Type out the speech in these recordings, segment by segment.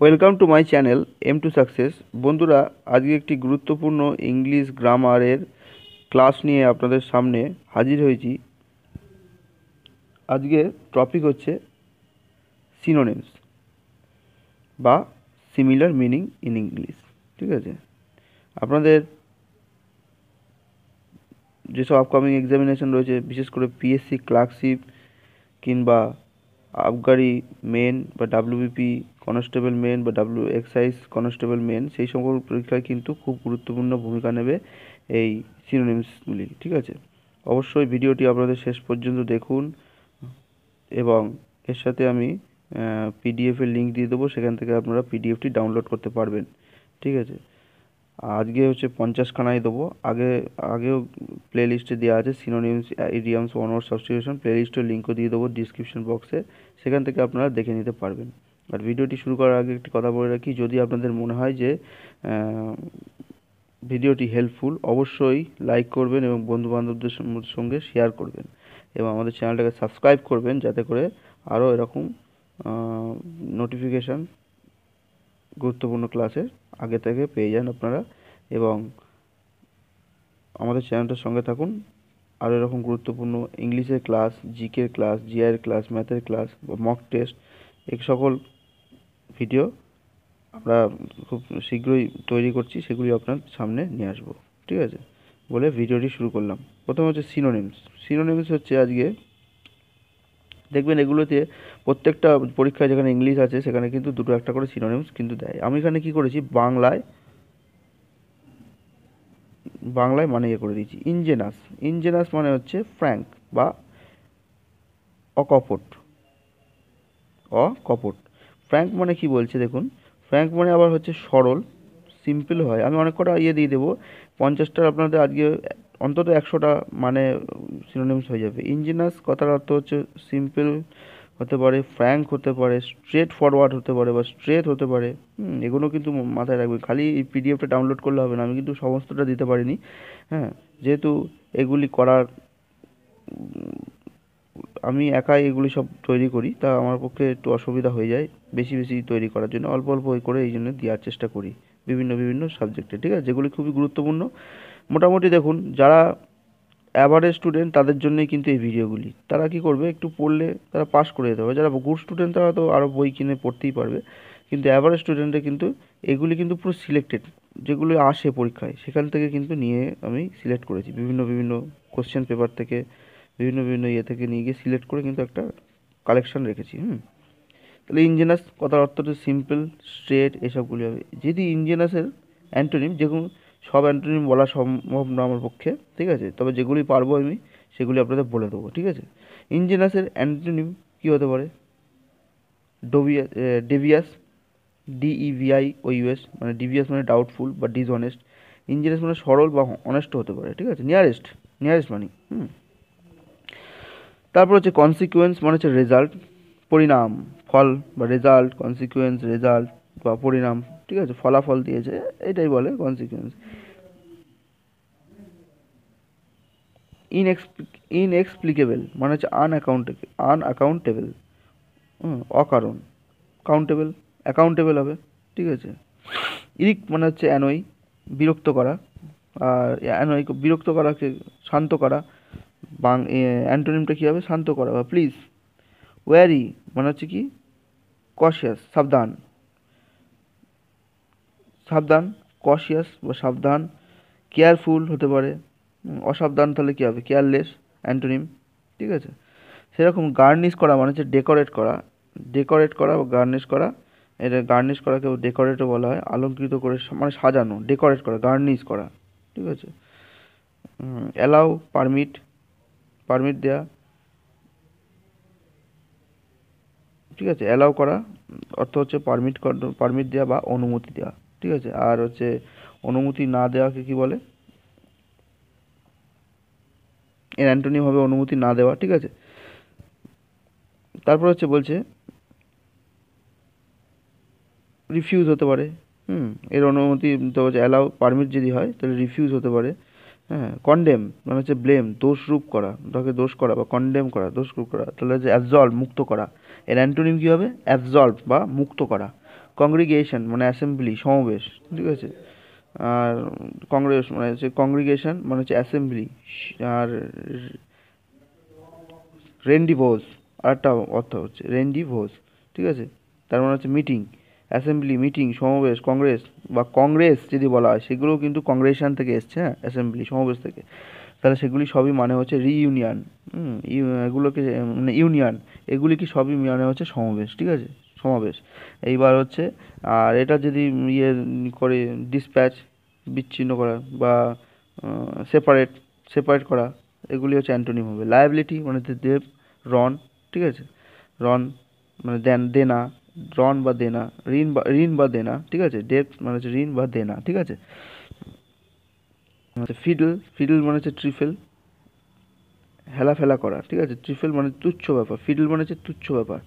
Welcome to my channel, aim to success. বন্ধুরা, আজকে একটি গুরুত্বপূর্ণ ইংলিশ গ্রামারের ক্লাস নিয়ে আপনাদের সামনে হাজির হয়েছি। আজকে টপিক হচ্ছে সিনোনিমস বা সিমিলার মিনিং ইন ইংলিশ ঠিক আছে? আপনাদের যেসব আপকামিং এক্সামিনেশন রয়েছে, বিশেষ করে পিএসসি ক্লার্কশিপ কিংবা আবগারি মেন বা ডাব্লিউবিপি কনস্টেবল মেন বা ডাব্লিউ এক্সাইজ কনস্টেবল মেন, সেই সকল পরীক্ষায় কিন্তু খুব গুরুত্বপূর্ণ ভূমিকা নেবে এই সিনোনিমসগুলি, ঠিক আছে? অবশ্যই ভিডিওটি আপনাদের শেষ পর্যন্ত দেখুন এবং এর সাথে আমি পিডিএফের লিঙ্ক দিয়ে দেবো, সেখান থেকে আপনারা পিডিএফটি ডাউনলোড করতে পারবেন, ঠিক আছে? আজকে হচ্ছে পঞ্চাশখানায় দেবো, আগে, আগেও প্লে লিস্টে দেওয়া আছে synonyms idioms one word substitution play লিস্টের লিঙ্কও দিয়ে দেবো ডিসক্রিপশন বক্সে সেখান থেকে আপনারা দেখে নিতে পারবেন। আর ভিডিওটি শুরু করার আগে একটি কথা বলে রাখি, যদি আপনাদের মনে হয় যে ভিডিওটি হেল্পফুল অবশ্যই লাইক করবেন এবং বন্ধুবান্ধবদের সঙ্গে শেয়ার করবেন এবং আমাদের চ্যানেলটাকে সাবস্ক্রাইব করবেন যাতে করে আরও এরকম নোটিফিকেশান গুরুত্বপূর্ণ ক্লাসের আগে থেকে পেয়ে যান আপনারা এবং আমাদের চ্যানেলটার সঙ্গে থাকুন। আরও এরকম গুরুত্বপূর্ণ ইংলিশের ক্লাস জিকের ক্লাস জিআইয়ের ক্লাস ম্যাথের ক্লাস বা মক টেস্ট এই সকল ভিডিও আমরা খুব শীঘ্রই তৈরি করছি, সেগুলি আপনার সামনে নিয়ে আসব। ঠিক আছে? বলে ভিডিওটি শুরু করলাম। প্রথমে হচ্ছে সিনোনিমস সিনোনিমস হচ্ছে আজকে দেখবেন এগুলোতে প্রত্যেকটা পরীক্ষায় যেখানে ইংলিশ আছে, সেখানে কিন্তু দুটো একটা করে সিনোনিমস কিন্তু দেয়। আমি এখানে কি করেছি? বাংলায় বাংলায় মানে ইয়ে করে দিয়েছি। ইনজেনাস ইনজেনাস মানে হচ্ছে ফ্র্যাঙ্ক বা অকপট। অকপট। ফ্র্যাঙ্ক মানে কি বলছে দেখুন? ফ্র্যাঙ্ক মানে আবার হচ্ছে সরল সিম্পল হয়। আমি অনেক কটা ইয়ে দিয়ে দেবো। পঞ্চাশটার আপনাদের আজকে অন্তত একশোটা মানে সিনোনিমস হয়ে যাবে। ইঞ্জিনাস কথার অর্থ হচ্ছে সিম্পল হতে পারে ফ্র্যাঙ্ক হতে পারে স্ট্রেট ফরওয়ার্ড হতে পারে বা স্ট্রেট হতে পারে। এগুলো কিন্তু মাথায় রাখবে। খালি এই পিডিএফটা ডাউনলোড করলে হবে না। আমি কিন্তু সমস্তটা দিতে পারিনি। হ্যাঁ যেহেতু এগুলি করার আমি একাই এগুলি সব তৈরি করি, তা আমার পক্ষে একটু অসুবিধা হয়ে যায় বেশি বেশি তৈরি করার জন্য। অল্প অল্প করে এই জন্য দেওয়ার চেষ্টা করি বিভিন্ন বিভিন্ন সাবজেক্টে ঠিক আছে? যেগুলি খুবই গুরুত্বপূর্ণ। মোটামুটি দেখুন, যারা অ্যাভারেজ স্টুডেন্ট তাদের জন্যই কিন্তু এই ভিডিওগুলি তারা কি করবে? একটু পড়লে তারা পাস করে পারবে। যারা গুড স্টুডেন্ট তারা তো আরও বই কিনে পড়তেই পারবে। কিন্তু অ্যাভারেজ স্টুডেন্টরা কিন্তু এগুলি কিন্তু পুরো সিলেক্টেড যেগুলো আসে পরীক্ষায়, সেখান থেকে কিন্তু নিয়ে আমি সিলেক্ট করেছি। বিভিন্ন বিভিন্ন কোশ্চেন পেপার থেকে বিভিন্ন বিভিন্ন ইয়ে থেকে নিয়ে গিয়ে সিলেক্ট করে কিন্তু একটা কালেকশন রেখেছি, হুম? তাহলে ইঞ্জিনাস কথার অর্থটা সিম্পল স্ট্রেট এসবগুলি হবে। যদি ইঞ্জিনাসের অ্যান্টোনিম যেগুলো সব অ্যান্টোনিম বলা সম্ভব না আমার পক্ষে, ঠিক আছে? তবে যেগুলি পারব আমি, সেগুলি আপনাদের বলে দেবো, ঠিক আছে? ইঞ্জিনাসের অ্যান্টোনিম কী হতে পারে? ডোভিয়া ডেভিয়াস ডিইভিআই ও ইউএস মানে ডিভিয়াস মানে ডাউটফুল বা ডিসঅনেস্ট ইঞ্জিনাস মানে সরল বা অনেস্ট হতে পারে, ঠিক আছে? নিয়ারেস্ট নিয়ারেস্ট মানি, হুম? তারপর হচ্ছে কনসিকুয়েন্স মানে হচ্ছে রেজাল্ট পরিণাম, ফল বা রেজাল্ট কনসিকুয়েন্স রেজাল্ট বা পরিণাম, ঠিক আছে? ফলাফল দিয়েছে, এটাই বলে কনসিকুয়েন্স ইনএক্সপ্লিকেবল মানে হচ্ছে আনঅ্যাকাউন্টেবল আনঅ্যাকাউন্টেবল অকারণ। কাউন্টেবল অ্যাকাউন্টেবল হবে, ঠিক আছে? ইরিক মানে হচ্ছে অ্যানয় বিরক্ত করা, আর অ্যানয় বিরক্ত করাকে শান্ত করা বাং অ্যান্টোনিমটা কী হবে? শান্ত করা বা প্লিজ, ওয়ারি মানে হচ্ছে কি? কশিয়াস, সাবধান। সাবধান, কশিয়াস বা সাবধান, কেয়ারফুল হতে পারে। অসাবধান তাহলে কী হবে? কেয়ারলেস, অ্যান্টোনিম, ঠিক আছে? সেরকম গার্নিশ করা মানে হচ্ছে ডেকোরেট করা। ডেকোরেট করা বা গার্নিশ করা, এটা গার্নিশ করাকেও ডেকোরেটও বলা হয়। আলঙ্কৃত করে মানে সাজানো, ডেকোরেট করা, গার্নিশ করা, ঠিক আছে? অ্যালাউ, পারমিট পারমিট দেওয়া ঠিক আছে অ্যালাউ করা। অর্থ হচ্ছে পারমিট পারমিট দেওয়া বা অনুমতি দেওয়া ঠিক আছে, আর হচ্ছে অনুমতি না দেওয়াকে কি বলে? এর অ্যান্টোনিম হবে অনুমতি না দেওয়া, ঠিক আছে? তারপর হচ্ছে বলছে রিফিউজ হতে পারে। হুম, এর অনুমতি তো অ্যালাউ পারমিট যদি হয়, তাহলে রিফিউজ হতে পারে। হ্যাঁ কন্ডেম মানে হচ্ছে ব্লেম দোষরূপ করা তাকে দোষ করা বা কন্ডেম করা, দোষরূপ করা, তাহলে হচ্ছে অ্যাবজলভ মুক্ত করা। এর অ্যান্টোনিম কী হবে? অ্যাবজলভ বা মুক্ত করা। কংগ্রিগেশন মানে অ্যাসেম্বলি সমাবেশ, ঠিক আছে? আর কংগ্রেস মানে হচ্ছে কংগ্রিগেশন মানে হচ্ছে অ্যাসেম্বলি আর রেন্ডিভোজ আরেকটা অর্থ হচ্ছে রেন্ডিভোজ ঠিক আছে? তার মানে হচ্ছে মিটিং অ্যাসেম্বলি মিটিং, সমাবেশ, কংগ্রেস বা কংগ্রেস যদি বলা হয়, সেগুলোও কিন্তু কংগ্রেশন থেকে এসছে হ্যাঁ অ্যাসেম্বলি, সমাবেশ থেকে। তাহলে সেগুলি সবই মানে হচ্ছে রিইউনিয়ন এগুলোকে মানে ইউনিয়ন এগুলি কি সবই মানে হচ্ছে সমাবেশ, ঠিক আছে? সমাবেশ। এইবার হচ্ছে, আর এটা যদি ইয়ে করে ডিসপ্যাচ বিচ্ছিন্ন করা বা সেপারেট সেপারেট করা, এগুলি হচ্ছে অ্যান্টোনিম হবে। লায়াবিলিটি মানে দেব রন ঠিক আছে? রন মানে দেন, দেনা রন বা দেনা, ঋণ বা ঋণ বা দেনা, ঠিক আছে? ডেট মানে হচ্ছে ঋণ বা দেনা, ঠিক আছে? আচ্ছা ফিডল ফিডল মানে হচ্ছে ট্রিফেল হেলাফেলা করা, ঠিক আছে? ট্রিফেল মানে তুচ্ছ ব্যাপার ফিডল মানে হচ্ছে তুচ্ছ ব্যাপার।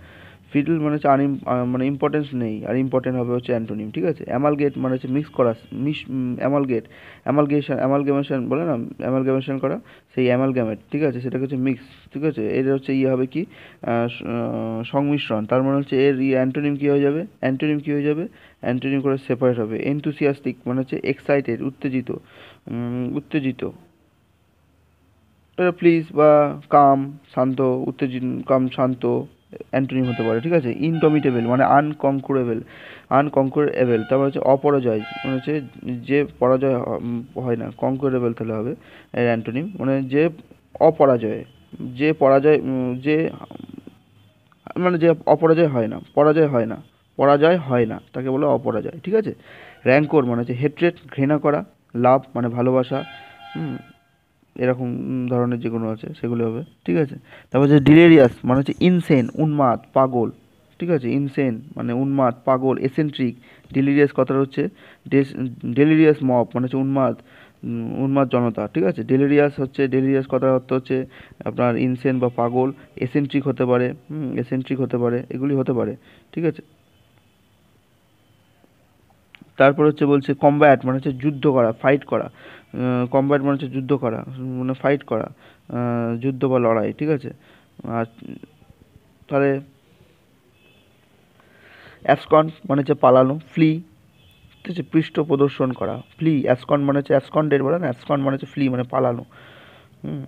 ফিডল মানে হচ্ছে আনইম মানে ইম্পর্টেন্স নেই, আর ইম্পর্টেন্ট হবে হচ্ছে অ্যান্টোনিম ঠিক আছে? অ্যামালগেট মানে হচ্ছে মিক্স করা মিস অ্যামালগেট অ্যামালগেশন অ্যামালগেমেশন বলে না অ্যামালগেমেশন করা, সেই অ্যামালগ্যামেট ঠিক আছে? সেটাকে হচ্ছে মিক্স ঠিক আছে? এর হচ্ছে ইয়ে হবে কি? সংমিশ্রণ, তার মানে হচ্ছে এর ইয়ে অ্যান্টোনিম কী হয়ে যাবে? অ্যান্টোনিম কী হয়ে যাবে? অ্যান্টোনিম করে সেপারেট হবে এনথুসিয়াস্টিক মানে হচ্ছে এক্সাইটেড উত্তেজিত উত্তেজিত। প্লিজ বা কাম শান্ত, উত্তেজিত কাম শান্ত অ্যান্টোনিম হতে পারে, ঠিক আছে? ইনডমিটেবল মানে আনকনকুরেবল আনকনকুরেবল তারপর হচ্ছে অপরাজয় মানে হচ্ছে যে পরাজয় হয় না কনকুরেবল তাহলে হবে এর অ্যান্টোনিম মানে যে অপরাজয়, যে পরাজয় যে মানে যে অপরাজয় হয় না, পরাজয় হয় না, পরাজয় হয় না, তাকে বলে অপরাজয়, ঠিক আছে? র্যাঙ্কোর মানে হচ্ছে হেট্রেট ঘৃণা করা লাভ মানে ভালোবাসা এরকম ধরনের যেগুলো আছে, সেগুলো হবে, ঠিক আছে? তারপর হচ্ছে ডিলেরিয়াস মানে হচ্ছে ইনসেন উন্মাদ, পাগল, ঠিক আছে? ইনসেন মানে উন্মাদ, পাগল এসেন্ট্রিক ডিলিরিয়াস কথাটা হচ্ছে ডেলিরিয়াস মপ মানে হচ্ছে উন্মাদ উন্মাদ জনতা, ঠিক আছে? ডেলিরিয়াস হচ্ছে ডেলিরিয়াস কথার অর্থ হচ্ছে আপনার ইনসেন বা পাগল এসেন্ট্রিক হতে পারে এসেন্ট্রিক হতে পারে, এগুলি হতে পারে, ঠিক আছে? তারপর হচ্ছে বলছে কম্ব্যাট মানে হচ্ছে যুদ্ধ করা ফাইট করা। কম্ব্যাট মানে হচ্ছে যুদ্ধ করা মানে ফাইট করা যুদ্ধ বা লড়াই, ঠিক আছে? আর তাহলে অ্যাসকন মানে হচ্ছে পালানো ফ্লি ঠিক আছে? পৃষ্ঠ প্রদর্শন করা ফ্লি অ্যাসকন মানে হচ্ছে অ্যাসকন্ডেড বলে না? অ্যাসকন মানে হচ্ছে ফ্লি মানে পালানো। হুম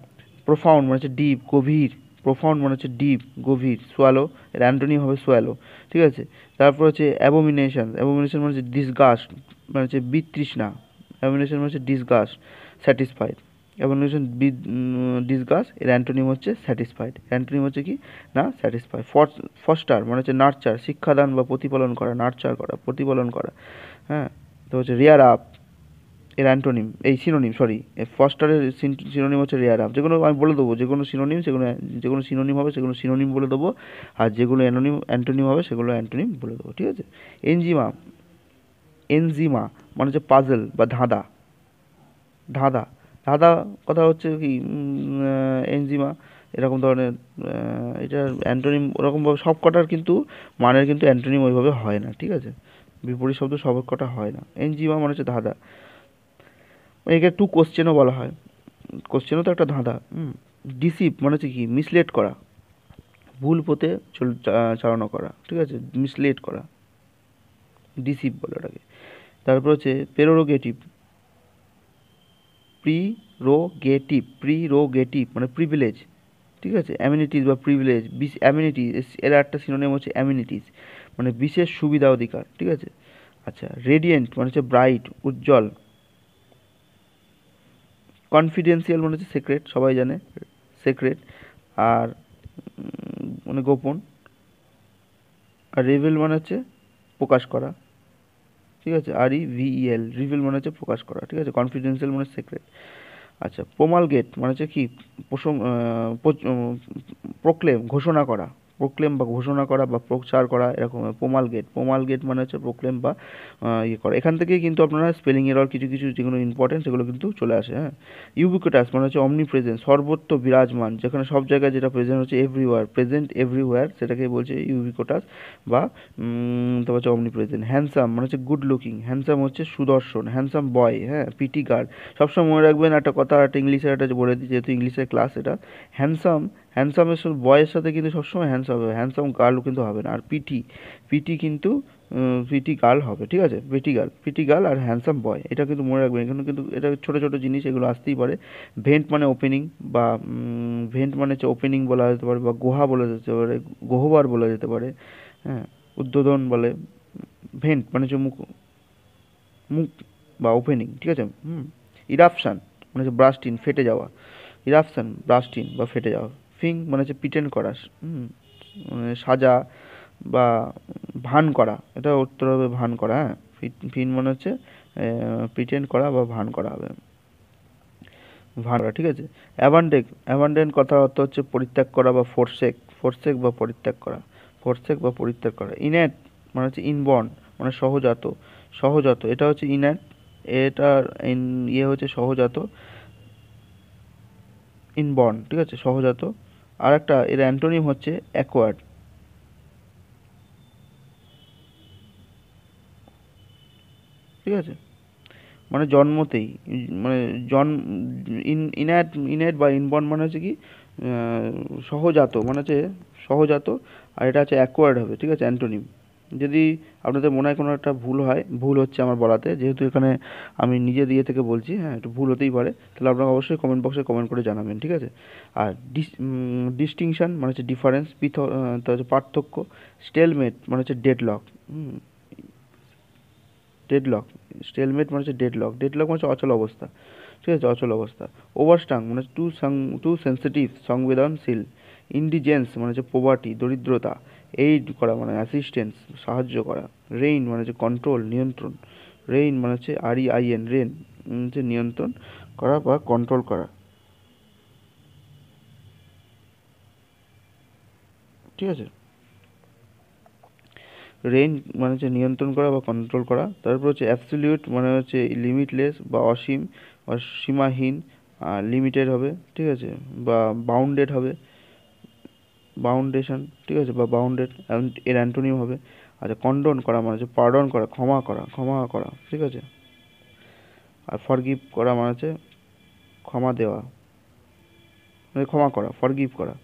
মানে হচ্ছে ডিপ গভীর। প্রোফাউন্ড মানে হচ্ছে ডিপ গভীর সোয়ালো এর অ্যান্টোনিম হবে সোয়ালো ঠিক আছে? তারপর হচ্ছে অ্যাবোমিনেশন অ্যাবোমিনেশন মানে হচ্ছে ডিসগাস্ট মানে হচ্ছে বিতৃষ্ণা অ্যাবোমিনেশন মানে হচ্ছে ডিসগাস্ট স্যাটিসফাইড অ্যাবোমিনেশন ডিসগাস্ট এর অ্যান্টোনিম হচ্ছে স্যাটিসফাইড অ্যান্টোনিম হচ্ছে কি? না স্যাটিসফাই ফস্টার মানে হচ্ছে নার্চার শিক্ষাদান বা প্রতিপালন করা নার্চার করা, প্রতিপালন করা হ্যাঁ? তো হচ্ছে রেয়ার আপ এর অ্যান্টোনিম, এই সিনোনিম সরি ফস্টারের সিনোনিম হচ্ছে রেয়ার আপ যেগুলো আমি বলে দেবো যেগুলো সিনোনিম, সেগুলো যেগুলো সিনোনিম হবে, সেগুলো সিনোনিম বলে দেবো, আর যেগুলো অ্যানোনিম, অ্যান্টোনিম হবে, সেগুলো অ্যান্টোনিম বলে দেবো, ঠিক আছে? এনজিমা এনজিমা মানে হচ্ছে পাজল বা ধাঁধা ধাঁধা ধাঁধা কথা হচ্ছে কি এনজিমা, এরকম ধরনের এটার অ্যান্টোনিম, ওরকমভাবে সব কটার কিন্তু মানের কিন্তু অ্যান্টোনিম ওইভাবে হয় না, ঠিক আছে? বিপরীত শব্দ সব কটা হয় না। এনজিমা মানে হচ্ছে ধাঁধা। একে টু কোশ্চেনও বলা হয়। কোশ্চেনও তো একটা ধাঁধা। হুম। ডিসিপ মানে হচ্ছে কি? মিসলেট করা। ভুল পথে চালনা করা। ঠিক আছে? মিসলেট করা। ডিসিভ বলে ওটাকে। তারপর হচ্ছে পেরোরোগেটিভ প্রিরোগেটিভ প্রিরোগেটিভ মানে প্রিভিলেজ ঠিক আছে? অ্যামিনিটিস বা প্রিভিলেজ অ্যামিনিটিস এর একটা সিনোনিম হচ্ছে অ্যামিনিটিস মানে বিশেষ সুবিধা অধিকার। ঠিক আছে? আচ্ছা রেডিয়েন্ট মানে হচ্ছে ব্রাইট উজ্জ্বল। কনফিডেন্সিয়াল মানে হচ্ছে সিক্রেট সবাই জানে সিক্রেট আর মানে গোপন, আর রিভিল মানে হচ্ছে প্রকাশ করা, ঠিক আছে? আর ই ভিইএল রিভিল মানে হচ্ছে প্রকাশ করা, ঠিক আছে? কনফিডেন্সিয়াল মানে সিক্রেট আচ্ছা প্রমালগেট মানে হচ্ছে কি প্রসং প্রোক্লেম, ঘোষণা করা প্রোক্লেম বা ঘোষণা করা বা প্রচার করা এরকম প্রমালগেট প্রমালগেট মানে হচ্ছে প্রোক্লেম বা ইয়ে করা। এখান থেকেই কিন্তু আপনারা স্পেলিং এরর কিছু কিছু যেগুলো ইম্পর্টেন্ট সেগুলো কিন্তু চলে আসে হ্যাঁ? ইউবিকোটাস মানে হচ্ছে অমনি প্রেজেন্ট সর্বত্র বিরাজমান, যেখানে সব জায়গায় যেটা প্রেজেন্ট হচ্ছে এভরিওয়ার প্রেজেন্ট এভরিওয়্যার সেটাকে বলছে ইউবিকোটাস বা তারপর হচ্ছে অমনি প্রেজেন্ট হ্যান্ডসাম মানে হচ্ছে গুড লুকিং হ্যান্ডসাম হচ্ছে সুদর্শন হ্যান্ডসাম বয় হ্যাঁ পিটি গার্ড সবসময় মনে রাখবেন, একটা কথা, একটা ইংলিশের একটা বলে দিই, যেহেতু ইংলিশের ক্লাস এটা। হ্যান্ডসাম হ্যান্ডসামের বয়ের সাথে কিন্তু সবসময় হ্যান্ডসাম হবে। হ্যান্ডসাম গার্ল কিন্তু হবে না। আর পিটি পিটি কিন্তু পিটি গার্ল হবে, ঠিক আছে? পিটি গার্ল পিটি গার্ল আর হ্যান্ডসাম বয় এটা কিন্তু মনে রাখবেন। এখানে কিন্তু এটা ছোটো ছোটো জিনিস, এগুলো আসতেই পারে। ভেন্ট মানে ওপেনিং বা ভেন্ট মানে হচ্ছে ওপেনিং বলা যেতে পারে বা গুহা বলা যেতে পারে, গহ্বর বলা যেতে পারে। হ্যাঁ উদ্বোধন বলে। ভেন্ট মানে হচ্ছে মুখ মুখ বা ওপেনিং ঠিক আছে? হুম ইরাপশান মানে হচ্ছে ব্রাস্টিন ফেটে যাওয়া। ইরাপশান ব্রাস্টিন বা ফেটে যাওয়া। ফিং মানে হচ্ছে পিটেন করা মানে সাজা বা ভান করা, এটা উত্তর হবে ভান করা হ্যাঁ ফিন মানে হচ্ছে প্রিটেন্ড করা বা ভান করা হবে। ভান করা, ঠিক আছে? অ্যাবান্ডেক অ্যাবান্ডেন্ট কথার অর্থ হচ্ছে পরিত্যাগ করা বা ফোরসেক ফোরসেক বা পরিত্যাগ করা ফোরসেক বা পরিত্যাগ করা ইনেট মানে হচ্ছে ইনবর্ন মানে সহজাত সহজাত, এটা হচ্ছে ইনেট এটার ইয়ে হচ্ছে সহজাত ইনবর্ন ঠিক আছে? সহজাত আর একটা এর অ্যান্টোনিম হচ্ছে অ্যাকোয়ার্ড। ঠিক আছে? মানে জন্মতেই মানে জন, ইন ইনঅ্যাট ইনএট বা ইনবর্ন মানে হচ্ছে কি সহজাত মানে হচ্ছে সহজাত, আর এটা হচ্ছে অ্যাকোয়ার্ড হবে, ঠিক আছে? অ্যান্টোনিম। যদি আপনাদের মনে হয় কোনো একটা ভুল হয়, ভুল হচ্ছে আমার বলাতে, যেহেতু এখানে আমি নিজে দিয়ে থেকে বলছি হ্যাঁ একটু ভুল হতেই পারে, তাহলে আপনাকে অবশ্যই কমেন্ট বক্সে কমেন্ট করে জানাবেন, ঠিক আছে? আর ডিস ডিস্টিংশন মানে হচ্ছে ডিফারেন্স পৃথক হচ্ছে পার্থক্য স্টেলমেট মানে হচ্ছে ডেডলক ডেডলক স্টেলমেট মানে হচ্ছে ডেডলক ডেডলক মানে হচ্ছে অচল অবস্থা, ঠিক আছে? অচল অবস্থা ওভারস্টাং মানে টু সাং টু সেন্সিটিভ সংবেদনশীল ইন্ডিজেন্স মানে হচ্ছে পোভার্টি দরিদ্রতা এইড করা মানে অ্যাসিস্ট্যান্স সাহায্য করা। রেইন মানে হচ্ছে কন্ট্রোল নিয়ন্ত্রণ। রেইন মানে হচ্ছে R E I N rein হচ্ছে নিয়ন্ত্রণ করা বা কন্ট্রোল করা। ঠিক আছে? রেঞ্জ মানে হচ্ছে নিয়ন্ত্রণ করা বা কন্ট্রোল করা। তারপর হচ্ছে অ্যাবসলিউট মানে হচ্ছে লিমিটলেস বা অসীম বা সীমাহীন লিমিটেড হবে। ঠিক আছে? বা বাউন্ডেড হবে। বাউন্ডেশন ঠিক আছে? বা বাউন্ডেড এর অ্যান্টোনিম হবে। আচ্ছা কন্ডন করা মানে হচ্ছে পার্ডন করা, ক্ষমা করা ক্ষমা করা, ঠিক আছে? আর ফরগিভ করা মানে হচ্ছে ক্ষমা দেওয়া। মানে ক্ষমা করা ফরগিভ করা।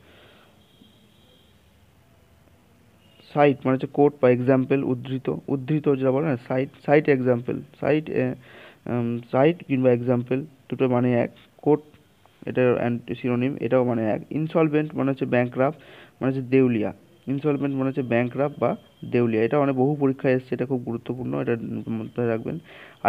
সাইট মানে হচ্ছে কোট বা এক্সাম্পল উদ্ধৃত উদ্ধৃত যেটা বলে না cite cite example cite cite কিংবা এক্সাম্পল দুটো মানে এক। কোট এটার সিনোনিম এটাও মানে এক। ইনসলভেন্ট মানে হচ্ছে ব্যাংক্রাফ মানে হচ্ছে দেউলিয়া। ইনসলভেন্ট মানে হচ্ছে ব্যাংক্রাফ বা দেউলিয়া। এটা মানে বহু পরীক্ষায় এসছে, এটা খুব গুরুত্বপূর্ণ, এটা মধ্যে রাখবেন।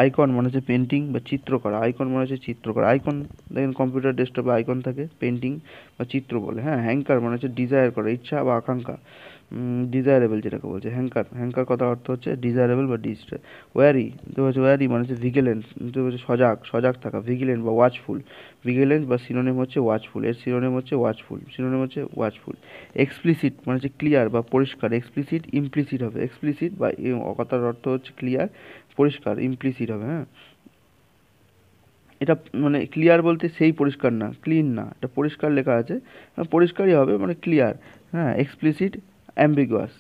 আইকন মানে হচ্ছে পেন্টিং বা চিত্র করা আইকন মানে হচ্ছে চিত্র করা আইকন দেখেন কম্পিউটার ডেস্কটপে আইকন থাকে পেন্টিং বা চিত্র বলে। হ্যাঁ হ্যাঙ্কার মানে হচ্ছে ডিজায়ার করা, ইচ্ছা বা আকাঙ্ক্ষা। ডিজায়ারেবল যেটাকে বলছে হ্যাঙ্কার হ্যাঙ্কার কথার অর্থ হচ্ছে ডিজায়ারেবল বা ডিস্ট্রে ওয়ারি তো হচ্ছে ওয়ারি মানে হচ্ছে ভিগিলেন্ট তো হচ্ছে সজাগ সজাগ থাকা ভিগিলেন্ট বা ওয়াচফুল ভিগিলেন্ট বা সিনোনেম হচ্ছে ওয়াচফুল এর সিনোনেম হচ্ছে ওয়াচফুল সিনোনেম হচ্ছে ওয়াচফুল এক্সপ্লিসিট মানে হচ্ছে ক্লিয়ার বা পরিষ্কার এক্সপ্লিসিট ইমপ্লিসিট হবে এক্সপ্লিসিট বা কথার অর্থ হচ্ছে ক্লিয়ার পরিষ্কার ইমপ্লিসিট হবে হ্যাঁ? এটা মানে ক্লিয়ার বলতে সেই পরিষ্কার না ক্লিন না, এটা পরিষ্কার লেখা আছে, পরিষ্কারই হবে মানে ক্লিয়ার হ্যাঁ এক্সপ্লিসিট অ্যাম্বিগুয়াস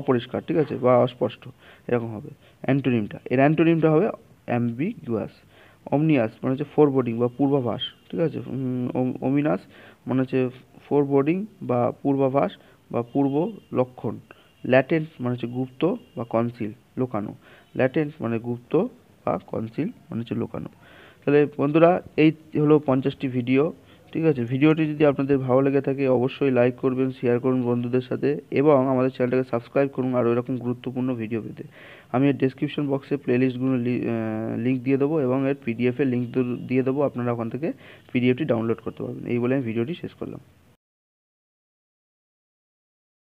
অপরিষ্কার, ঠিক আছে? বা অস্পষ্ট, এরকম হবে। অ্যান্টোনিমটা এর অ্যান্টোনিমটা হবে অ্যাম্বিগুয়াস অমনিয়াস মানে হচ্ছে ফোরবোর্ডিং বা পূর্বাভাস, ঠিক আছে? অমিনাস মানে হচ্ছে ফোরবোর্ডিং বা পূর্বাভাস বা পূর্ব লক্ষণ। ল্যাটেন্ট মানে হচ্ছে গুপ্ত বা কনসিল লুকানো। ল্যাটেন্ট মানে গুপ্ত বা কনসিল মানে হচ্ছে লুকানো। তাহলে বন্ধুরা, এই হলো পঞ্চাশটি ভিডিও ঠিক আছে, ভিডিওটি যদি আপনাদের ভালো লেগে থাকে অবশ্যই লাইক করবেন শেয়ার করুন বন্ধুদের সাথে এবং আমাদের চ্যানেলটাকে সাবস্ক্রাইব করুন আর এরকম গুরুত্বপূর্ণ ভিডিও পেতে। আমি এর ডিসক্রিপশন বক্সে প্লেলিস্টগুলো লিঙ্ক দিয়ে দেবো এবং এর পিডিএফের লিঙ্ক দিয়ে দেবো, আপনারা ওখান থেকে পিডিএফটি ডাউনলোড করতে পারবেন। এই বলে আমি ভিডিওটি শেষ করলাম।